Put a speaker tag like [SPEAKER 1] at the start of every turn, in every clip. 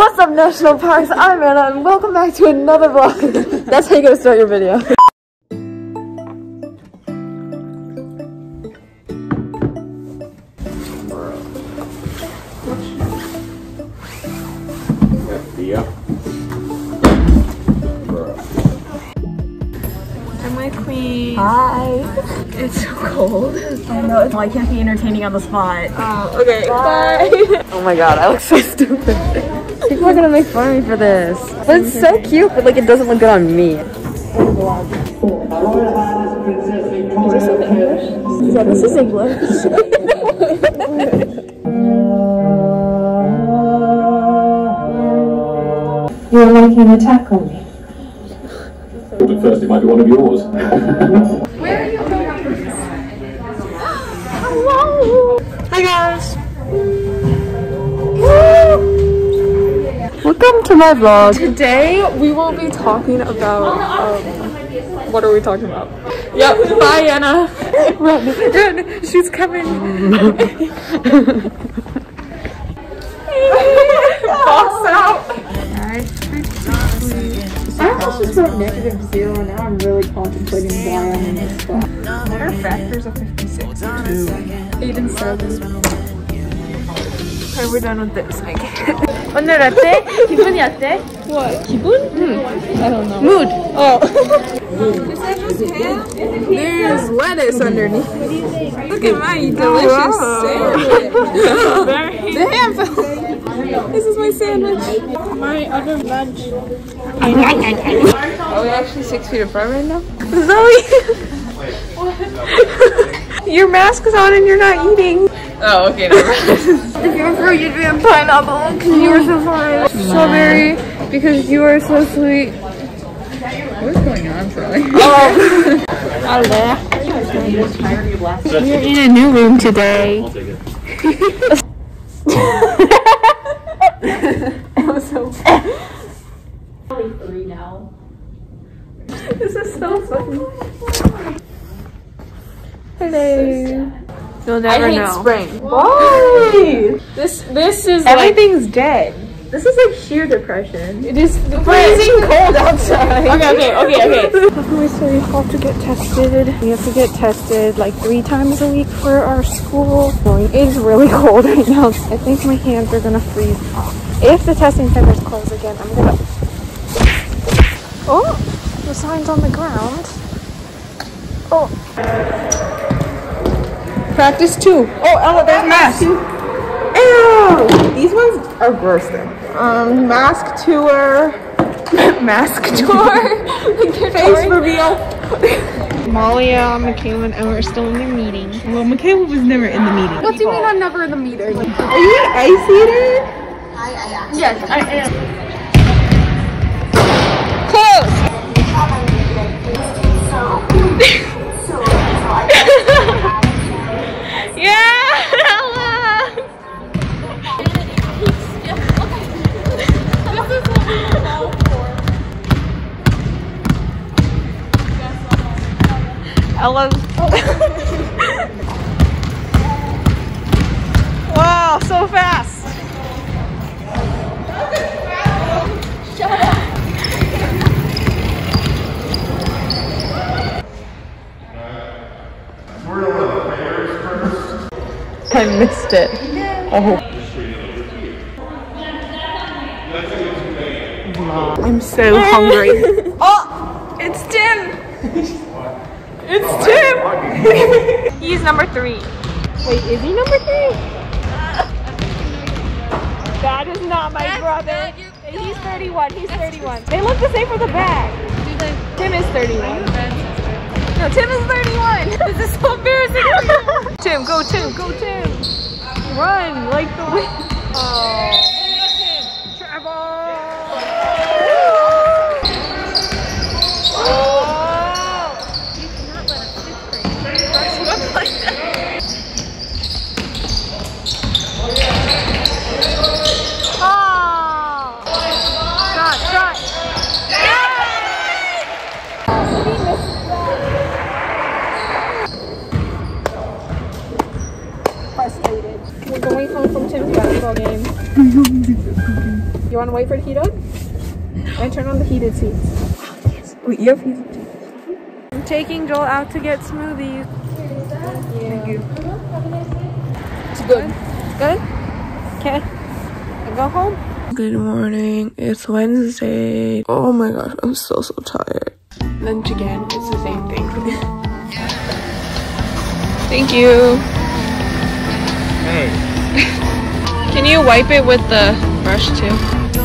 [SPEAKER 1] What's up, National Parks? I'm Anna, and welcome back to another vlog. That's how you gotta start your video.
[SPEAKER 2] Yeah.
[SPEAKER 3] I'm my queen.
[SPEAKER 1] Hi.
[SPEAKER 3] It's so cold.
[SPEAKER 1] I know, it's-
[SPEAKER 3] I can't be entertaining on the spot.
[SPEAKER 1] Oh, okay. Bye. oh my god, I look so stupid. People are gonna make fun of me for this. But it's so cute, but like it doesn't look good on me. Yeah, this is English.
[SPEAKER 4] You're making an attack on me.
[SPEAKER 2] But first, it might be one of yours.
[SPEAKER 1] Welcome to my vlog. Today we will be talking about um, what are we talking about? Yep. Bye Anna. Run, run. She's coming. Boss out.
[SPEAKER 5] I almost just wrote negative zero, and now I'm really contemplating why I'm in this class.
[SPEAKER 1] What are factors of 56? Eight and seven. Okay, we're done with this. 오늘 어때? 기분이 어때? What? 기분? 응. I don't know. Mood. Oh. There's lettuce underneath. Look at my delicious sandwich. Damn. This is my sandwich. My other lunch. Are we actually six feet apart right now? Zoe! Your mask is on and you're not eating. Oh, okay, never mind. if you were fruit, you'd be a pineapple because you were so fine. Strawberry because you are so sweet. What's going on, Charlie? Oh. Hello. We're in a new room today.
[SPEAKER 2] I'll take it.
[SPEAKER 1] This is so funny. Hello. You'll never
[SPEAKER 5] I hate
[SPEAKER 1] know.
[SPEAKER 5] spring.
[SPEAKER 1] Why? This this is like
[SPEAKER 5] Everything's dead.
[SPEAKER 1] this is like sheer depression.
[SPEAKER 5] It is freezing cold outside.
[SPEAKER 1] Okay, okay, okay, okay. so we have to get tested. We have to get tested like three times a week for our school. It is really cold right now. I think my hands are gonna freeze off. If the testing centers close again, I'm gonna. Oh, the sign's on the ground. Oh. Practice two. Oh, Ella, there's mask. Ew! These ones are gross though. Um, mask tour. mask tour. Face reveal. Malia, Michaela, and Emma are still in their meeting.
[SPEAKER 3] Well, Michaela was never in the meeting.
[SPEAKER 1] What do you mean I'm never in the meeting?
[SPEAKER 5] Are you an ice eater?
[SPEAKER 1] Yes, I am. Missed it. Oh. I'm so hungry. oh, it's Tim. It's Tim. He's number three. Wait, is he number three? That is not my brother. He's 31. He's 31. They look the same for the bag. Tim is 31. No, Tim is 31. This is so embarrassing. Tim, go Tim, go Tim. Run like the wind. Oh. Shot, shot. We're going home from Tim's basketball game. Want to wait for it to heat up? And turn on the heated seats.
[SPEAKER 3] Wait, you have heated
[SPEAKER 1] I'm taking Joel out to get smoothies. Thank you. It's good. It's good? Okay. I go home. Good morning. It's Wednesday. Oh my gosh, I'm so, so tired. Lunch again. It's the same thing. Thank you. Hey. Can you wipe it with the brush too?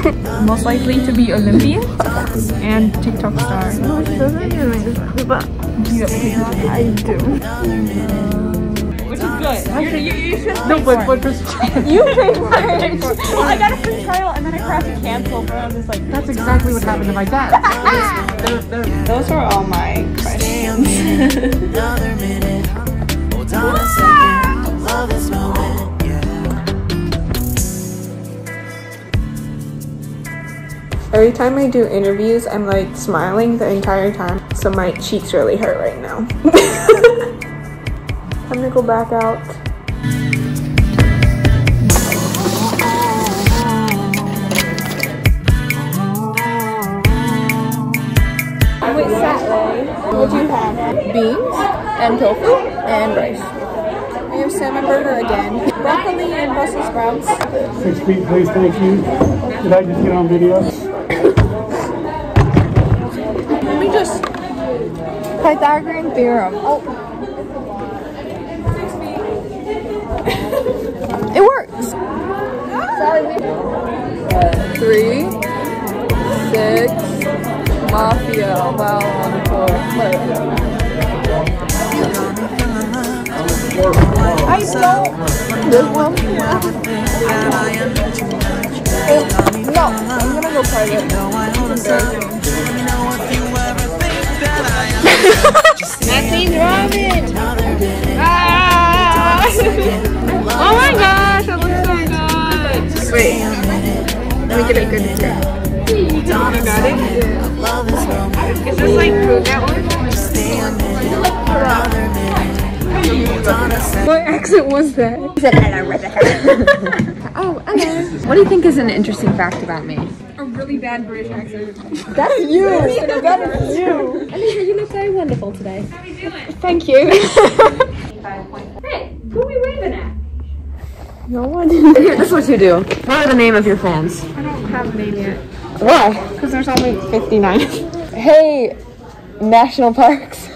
[SPEAKER 3] Most likely to be Olympian and TikTok star.
[SPEAKER 1] No, she doesn't do it. But I do.
[SPEAKER 3] Which is good. You, you, you should
[SPEAKER 1] No, but, but just you pay for it. Well, I got a free trial and then I forgot to cancel, but I was just like, that's exactly what happened to my dad. They're- they're-
[SPEAKER 3] Those were all my questions.
[SPEAKER 6] Another minute.
[SPEAKER 1] Every time I do interviews, I'm like smiling the entire time, so my cheeks really hurt right now. I'm gonna go back out. Wait, Saturday. What do you have? Beans and tofu and rice. We have salmon burger again. Broccoli and Brussels sprouts.
[SPEAKER 7] Six feet, please, thank you. Did I just get on video?
[SPEAKER 1] Let me just Pythagorean theorem. Oh. it works. Three, six, mafia, wow, on four. I don't. This one. No, I'm gonna go private. Maxine Robin! Ah! oh my gosh, that looks so good! Wait, let me get a good picture. You got it? Is this like food network? What accent was that? oh, hello.
[SPEAKER 3] What do you think is an interesting fact about me?
[SPEAKER 1] A really bad British accent. That's you! that is you!
[SPEAKER 3] Anisha, you look very wonderful today. How are you doing?
[SPEAKER 1] Thank you.
[SPEAKER 3] Hey, who are we waving at?
[SPEAKER 1] no one.
[SPEAKER 3] Here, this is what you do. What are the name of your fans?
[SPEAKER 1] I don't have a name yet.
[SPEAKER 3] Why?
[SPEAKER 1] Because there's only 59.
[SPEAKER 3] Hey, national parks.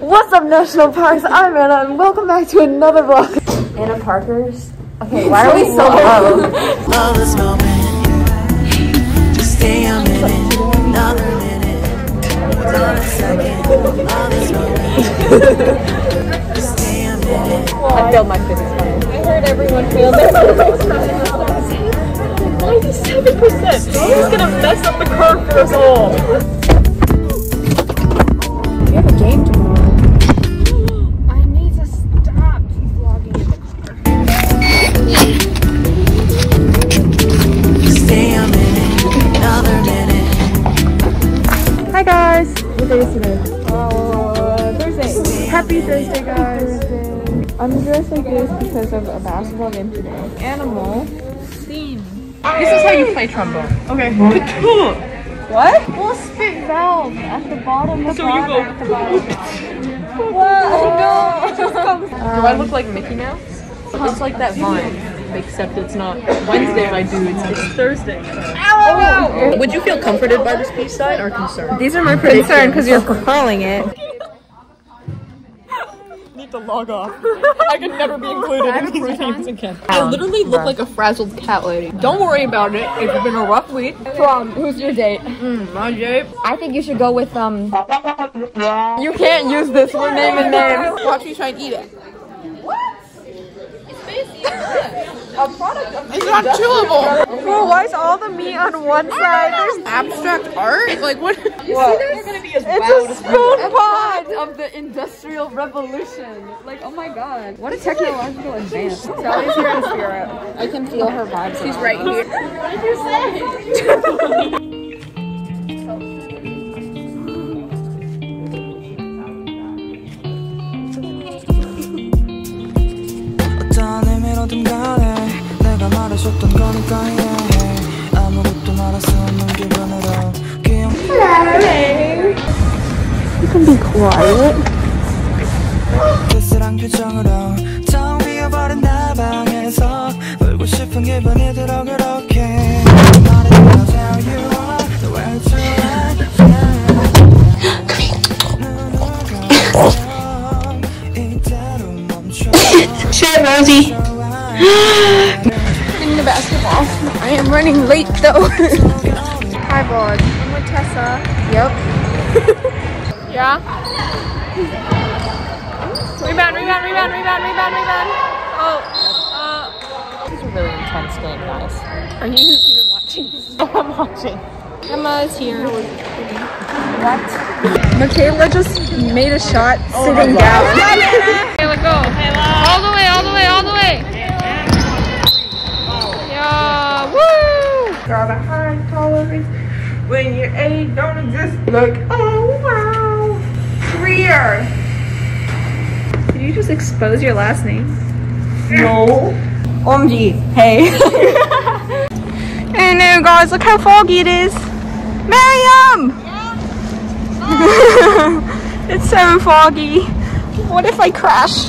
[SPEAKER 3] What's up, national parks? I'm Anna, and welcome back to another vlog. Anna Parker's. Okay, why are we so low?
[SPEAKER 6] Love this moment. Just stay a minute. Another minute. Hold on a second. Love this moment. Just stay a minute.
[SPEAKER 3] I failed my physics class.
[SPEAKER 1] I heard everyone feel their 97%! Who's gonna mess up the curve for us all? We have a game day is today? Uh, Thursday. Happy Thursday guys! I'm dressed like this because of a basketball game today. Animal. Scene.
[SPEAKER 3] This is how you play trombone.
[SPEAKER 1] Okay. what? Well, spit valve at the bottom of so you go. At the bottom. Whoa, no! Just.
[SPEAKER 3] Do I look like Mickey Mouse? It's like that Vine, except it's not Wednesday my dudes, it's Thursday. Would you feel comforted by this peace sign or concerned?
[SPEAKER 1] These are my concern because you're curling it.
[SPEAKER 3] need to log off. I could never be included in the routines again. I literally look like a frazzled cat lady. Don't worry about it. It's been a rough week.
[SPEAKER 1] Prom. Who's your date?
[SPEAKER 3] My Jay.
[SPEAKER 1] I think you should go with um. You can't use this. We're naming names.
[SPEAKER 3] Watch me try and eat it. It's not chewable.
[SPEAKER 1] Bro, why is all the meat on one side? There's
[SPEAKER 3] Abstract art? Like what?
[SPEAKER 5] We're gonna be as
[SPEAKER 1] it's a spoon pod.
[SPEAKER 5] of the industrial revolution. Like, oh my god, what a technological advance. Sally's here in spirit. I can feel her vibes. She's right here.
[SPEAKER 6] 어떤 말해줬던 거니까 이해해 아무것도 말할 수 없는 기분으로 기억 그스랑 표정으로 텅 비어버린 나 방에서 울고 싶은 기분이 들어 그렇게 말해줘 tell you all the way to 이대로 멈춰
[SPEAKER 1] Shit, Rosie. in the basketball. I am running late though. Hi, vlog. I'm with Tessa. Yep. yeah. Rebound, rebound, rebound, rebound, rebound, rebound. Oh, uh,
[SPEAKER 3] is a really intense game, guys.
[SPEAKER 1] are you even watching?
[SPEAKER 3] I'm watching.
[SPEAKER 1] Emma is here. What? Michaela just made a shot oh, sitting down. Michaela, go. All the way, all the way, all the way. Yeah, woo!
[SPEAKER 8] got a high tolerance when your age don't exist. Like, oh wow. Career.
[SPEAKER 1] Did you just expose your last name?
[SPEAKER 8] No. OMG, hey.
[SPEAKER 1] Hey, no, guys, look how foggy it is. Miriam! it's so foggy. What if I crash?